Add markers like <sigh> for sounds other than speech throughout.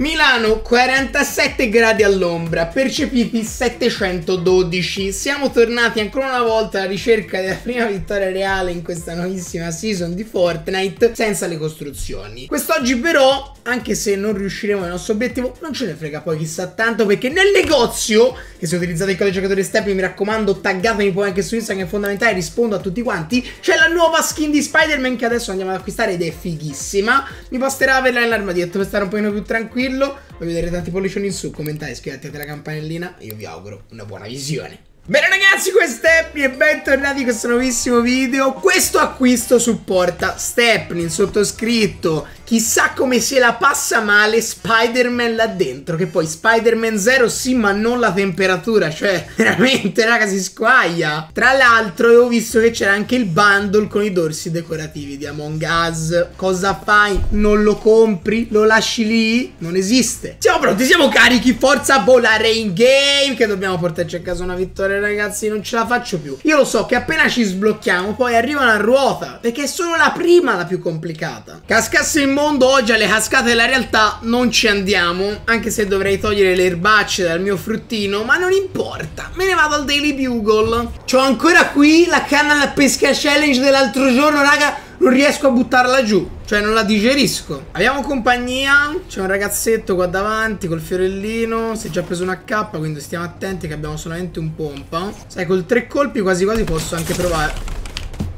Milano 47 gradi all'ombra, percepiti 712. Siamo tornati ancora una volta alla ricerca della prima vittoria reale in questa nuovissima season di Fortnite senza le costruzioni. Quest'oggi però, anche se non riusciremo al nostro obiettivo, non ce ne frega poi chissà tanto perché nel negozio, che se utilizzate il codice giocatore step mi raccomando taggatemi poi anche su Instagram che è fondamentale, rispondo a tutti quanti, c'è la nuova skin di Spider-Man che adesso andiamo ad acquistare ed è fighissima. Mi basterà averla nell'armadietto per stare un pochino più tranquillo tranquillo. Voglio vedere tanti pollicioni in su. Commentate, iscrivetevi alla campanellina. Io vi auguro una buona visione. Bene ragazzi, questo è Stepney e bentornati in questo nuovissimo video. Questo acquisto supporta Stepney, il sottoscritto, Chissà come se la passa male Spider-Man là dentro. Che poi Spider-Man 0 sì, ma non la temperatura. Cioè, <laughs> veramente, raga, si squaglia. Tra l'altro, avevo visto che c'era anche il bundle con i dorsi decorativi di Among Us. Cosa fai? Non lo compri? Lo lasci lì? Non esiste. Siamo pronti, siamo carichi. Forza volare in game. Che dobbiamo portarci a casa una vittoria, ragazzi. Non ce la faccio più. Io lo so che appena ci sblocchiamo, poi arriva una ruota. Perché è solo la prima la più complicata. Cascasse in mondo oggi alle cascate della realtà non ci andiamo Anche se dovrei togliere le erbacce dal mio fruttino Ma non importa, me ne vado al Daily Bugle. C'ho ancora qui la canna da pesca challenge dell'altro giorno raga Non riesco a buttarla giù Cioè non la digerisco. Abbiamo compagnia C'è un ragazzetto qua davanti col fiorellino Si è già preso una K quindi stiamo attenti che abbiamo solamente un pompa. Sai col tre colpi quasi quasi posso anche provare.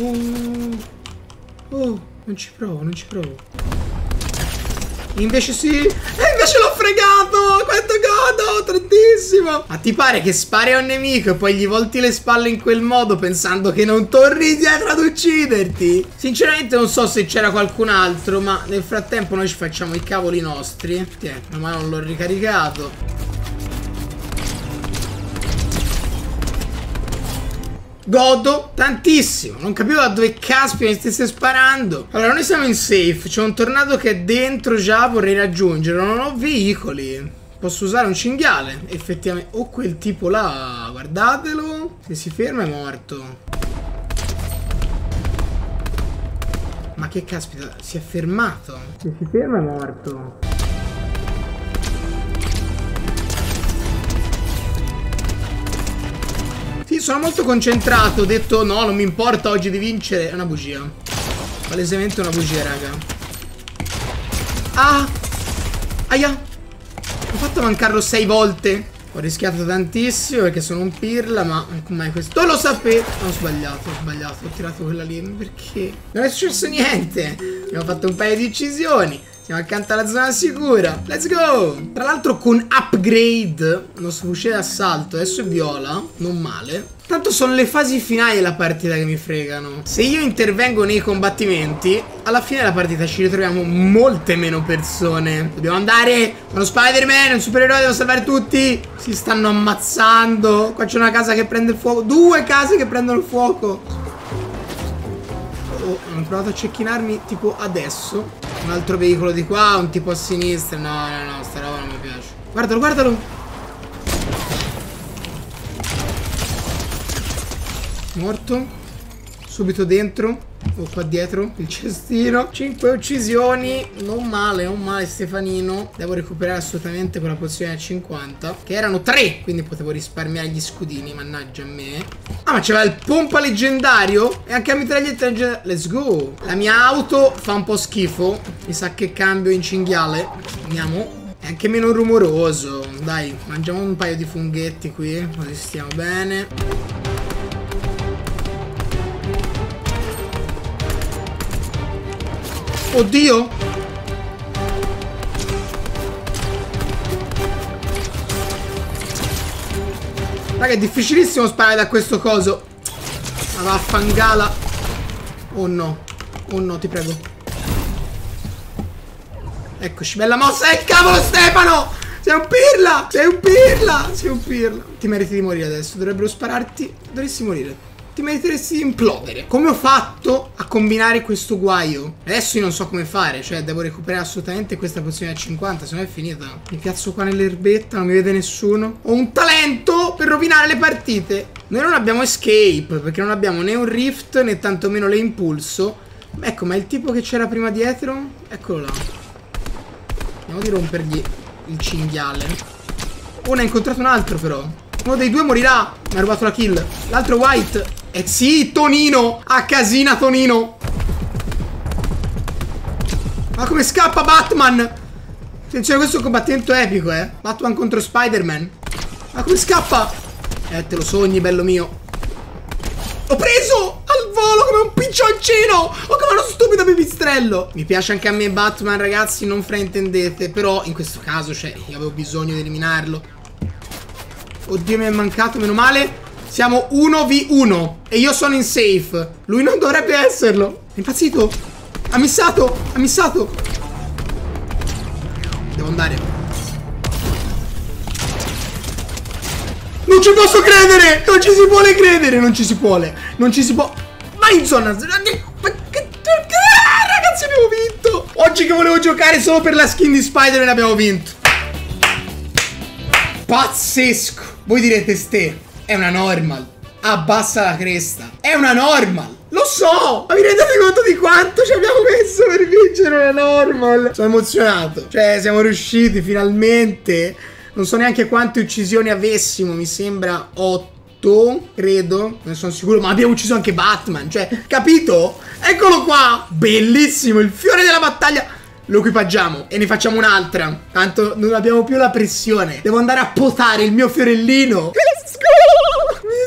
Oh, oh non ci provo, non ci provo Invece sì. E invece l'ho fregato. Quanto godo. Tantissimo. Ma ti pare che spari a un nemico e poi gli volti le spalle in quel modo pensando che non torni dietro ad ucciderti? Sinceramente non so se c'era qualcun altro, ma nel frattempo noi ci facciamo i cavoli nostri. Tiè, ma non l'ho ricaricato. Godo tantissimo. Non capivo da dove caspita mi stesse sparando. Allora, noi siamo in safe. C'è un tornado che è dentro già. Vorrei raggiungere. Non ho veicoli. Posso usare un cinghiale. Effettivamente. O oh, quel tipo là. Guardatelo. Se si ferma è morto. Ma che caspita. Si è fermato. Se si ferma è morto. Sono molto concentrato. Ho detto no, non mi importa oggi di vincere. È una bugia. Palesemente una bugia, raga. Ah! Aia! Ho fatto mancarlo sei volte. Ho rischiato tantissimo perché sono un pirla, ma com'è questo? Lo sapevo! Ho sbagliato, ho sbagliato. Ho tirato quella lì. Perché? Non è successo niente. Abbiamo fatto un paio di incisioni. Siamo accanto alla zona sicura. Let's go! Tra l'altro con upgrade, il nostro fucile d'assalto adesso è viola, non male. Tanto sono le fasi finali della partita che mi fregano. Se io intervengo nei combattimenti, alla fine della partita ci ritroviamo molte meno persone. Dobbiamo andare. Uno Spider-Man, un supereroe, devo salvare tutti. Si stanno ammazzando. Qua c'è una casa che prende il fuoco. Due case che prendono il fuoco. Oh, hanno provato a cecchinarmi tipo adesso. Un altro veicolo di qua, un tipo a sinistra. No, no, no, sta roba non mi piace. Guardalo, guardalo. Morto. Subito dentro. O qua dietro, il cestino. 5 uccisioni. Non male, non male Stefanino. Devo recuperare assolutamente quella pozione a 50. Che erano 3. Quindi potevo risparmiare gli scudini. Mannaggia a me. Ah, ma c'era il pompa leggendario. E anche la mitraglietta leggendaria. Let's go. La mia auto fa un po' schifo. Mi sa che cambio in cinghiale. Andiamo. È anche meno rumoroso. Dai, mangiamo un paio di funghetti qui. Così stiamo bene. Oddio! Raga, è difficilissimo sparare da questo coso. Ma vaffangala. Oh no. Oh no, ti prego. Eccoci, bella mossa. E eh, cavolo, Stefano! Sei un pirla! Sei un pirla! Sei un pirla. Ti meriti di morire adesso. Dovrebbero spararti. Dovresti morire ti metteresti di implodere. Come ho fatto a combinare questo guaio? Adesso io non so come fare, cioè devo recuperare assolutamente questa pozione a 50, se no è finita. Mi piazzo qua nell'erbetta, non mi vede nessuno. Ho un talento per rovinare le partite. Noi non abbiamo escape, perché non abbiamo né un rift né tantomeno le impulso. Ecco, ma il tipo che c'era prima dietro? Eccolo là. Andiamo di rompergli il cinghiale. Oh, ne ha incontrato un altro però. Uno dei due morirà. Mi ha rubato la kill. L'altro white. Eh sì, Tonino. A casina Tonino. Ma come scappa Batman? Attenzione, questo è un combattimento epico, eh. Batman contro Spider-Man. Ma come scappa? Eh, te lo sogni, bello mio. L'ho preso al volo come un piccioncino. Oh, come uno stupido pipistrello. Mi piace anche a me Batman, ragazzi, non fraintendete. Però in questo caso, cioè, io avevo bisogno di eliminarlo. Oddio, mi è mancato, meno male. Siamo 1v1 e io sono in safe. Lui non dovrebbe esserlo. È impazzito. Ha missato! Ha missato! Devo andare. Non ci posso credere! Non ci si vuole credere! Non ci si vuole! Non ci si può... Vai in zona! Ragazzi abbiamo vinto! Oggi che volevo giocare solo per la skin di Spider-Man abbiamo vinto! Pazzesco! Voi direte ste, è una normal. Abbassa la cresta. È una normal. Lo so! Ma vi rendete conto di quanto ci abbiamo messo per vincere una normal? Sono emozionato. Cioè, siamo riusciti finalmente. Non so neanche quante uccisioni avessimo. Mi sembra 8, credo. Non sono sicuro. Ma abbiamo ucciso anche Batman. Cioè, capito? Eccolo qua! Bellissimo! Il fiore della battaglia. Lo equipaggiamo e ne facciamo un'altra. Tanto non abbiamo più la pressione. Devo andare a potare il mio fiorellino.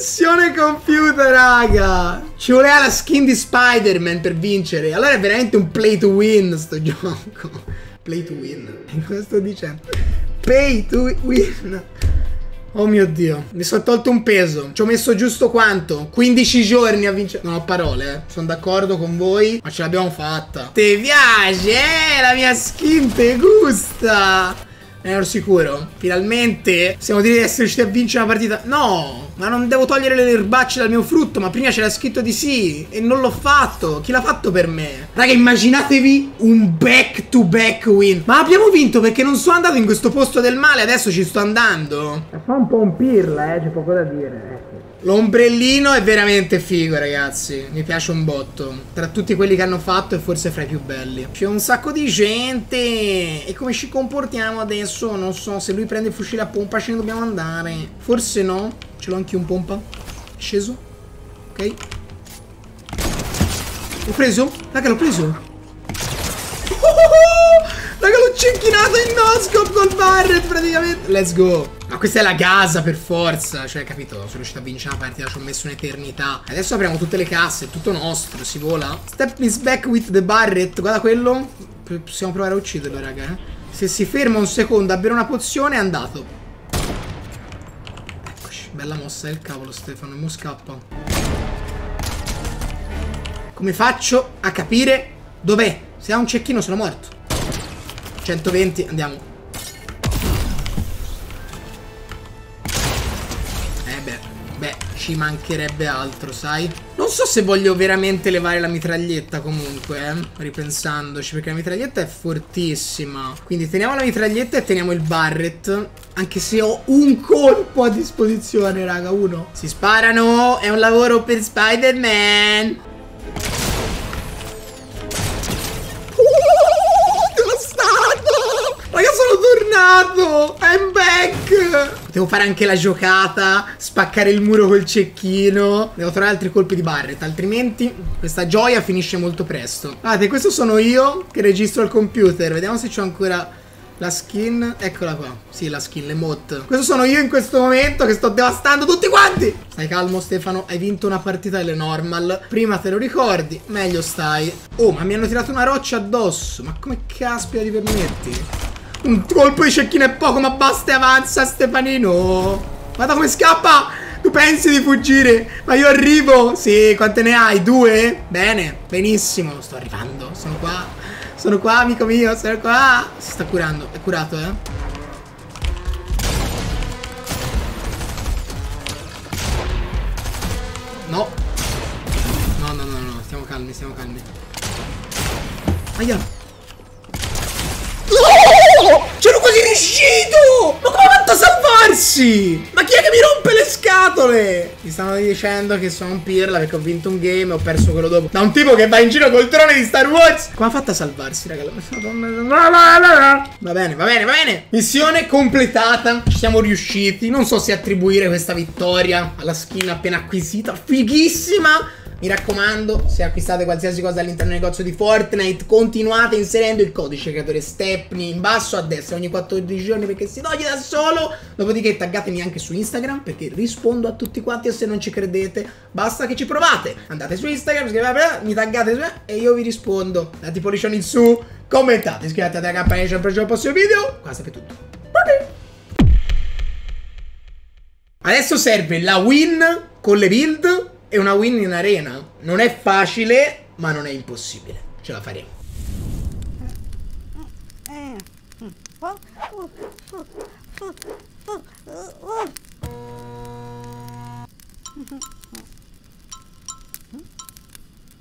Missione compiuta, raga. Ci voleva la skin di Spider-Man per vincere. Allora è veramente un play to win sto <laughs> gioco. Play to win. <laughs> Cosa sto dicendo? Pay to win. Oh mio Dio, mi sono tolto un peso. Ci ho messo giusto quanto? 15 giorni a vincere. Non ho parole, eh. Sono d'accordo con voi, ma ce l'abbiamo fatta. Ti piace, eh? La mia skin te gusta. Ne ero sicuro. Finalmente dire di essere riusciti a vincere una partita. No, ma non devo togliere le erbacce dal mio frutto. Ma prima c'era scritto di sì. E non l'ho fatto. Chi l'ha fatto per me? Raga, immaginatevi un back to back win. Ma abbiamo vinto perché non sono andato in questo posto del male. Adesso ci sto andando. Fa un po' un pirla, eh. C'è poco da dire. L'ombrellino è veramente figo, ragazzi. Mi piace un botto. Tra tutti quelli che hanno fatto è forse fra i più belli. C'è un sacco di gente. E come ci comportiamo adesso? Non so. Se lui prende il fucile a pompa ce ne dobbiamo andare. Forse no. Ce l'ho anche un pompa. È sceso. Ok. L'ho preso? Raga, l'ho preso. Oh, oh, oh! Raga, l'ho cecchinato in noscope col Barret praticamente. Let's go. Ma questa è la Gaza per forza. Cioè, capito? Sono riuscito a vincere una partita, ci ho messo un'eternità. Adesso apriamo tutte le casse, è tutto nostro, si vola. Step is back with the Barret. Guarda quello. Possiamo provare a ucciderlo, raga. Eh. Se si ferma un secondo a bere una pozione, è andato. Eccoci. Bella mossa del cavolo, Stefano. Mo scappa. Come faccio a capire dov'è? Se ha un cecchino sono morto. 120, andiamo. Eh beh, beh, ci mancherebbe altro, sai? Non so se voglio veramente levare la mitraglietta comunque, eh, ripensandoci, perché la mitraglietta è fortissima. Quindi teniamo la mitraglietta e teniamo il Barret, anche se ho un colpo a disposizione, raga, uno. Si sparano, è un lavoro per Spider-Man. Tornato! I'm back! Potevo fare anche la giocata, spaccare il muro col cecchino. Devo trovare altri colpi di Barret, altrimenti questa gioia finisce molto presto. Guardate, questo sono io che registro al computer. Vediamo se c'ho ancora la skin. Eccola qua. Sì, la skin, le mod. Questo sono io in questo momento che sto devastando tutti quanti. Stai calmo, Stefano. Hai vinto una partita delle normal. Prima te lo ricordi, meglio stai. Oh, ma mi hanno tirato una roccia addosso. Ma come caspita ti permetti? Un colpo di cecchino è poco, ma basta e avanza, Stefanino. Guarda come scappa. Tu pensi di fuggire, ma io arrivo. Sì, quante ne hai? Due? Bene, benissimo. Sto arrivando, sono qua. Sono qua, amico mio, sono qua. Si sta curando, è curato, eh. No. No, no, no, no, stiamo calmi, stiamo calmi. Aia. Riuscito! Ma come ha fatto a salvarsi? Ma chi è che mi rompe le scatole? Mi stanno dicendo che sono un pirla perché ho vinto un game e ho perso quello dopo. Da un tipo che va in giro col drone di Star Wars. Come ha fatto a salvarsi, raga? Va bene, va bene, va bene. Missione completata. Ci siamo riusciti. Non so se attribuire questa vittoria alla skin appena acquisita. Fighissima. Mi raccomando, se acquistate qualsiasi cosa all'interno del negozio di Fortnite, continuate inserendo il codice creatore Stepney in basso a destra ogni 14 giorni perché si toglie da solo. Dopodiché taggatemi anche su Instagram perché rispondo a tutti quanti e se non ci credete basta che ci provate. Andate su Instagram, scrivete, mi taggate su e io vi rispondo. Date pollicioni in su, commentate, iscrivetevi alla campanella per il prossimo video. Qua sapete tutto. Adesso serve la win con le build e una win in arena. Non è facile, ma non è impossibile. Ce la faremo.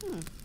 Hmm.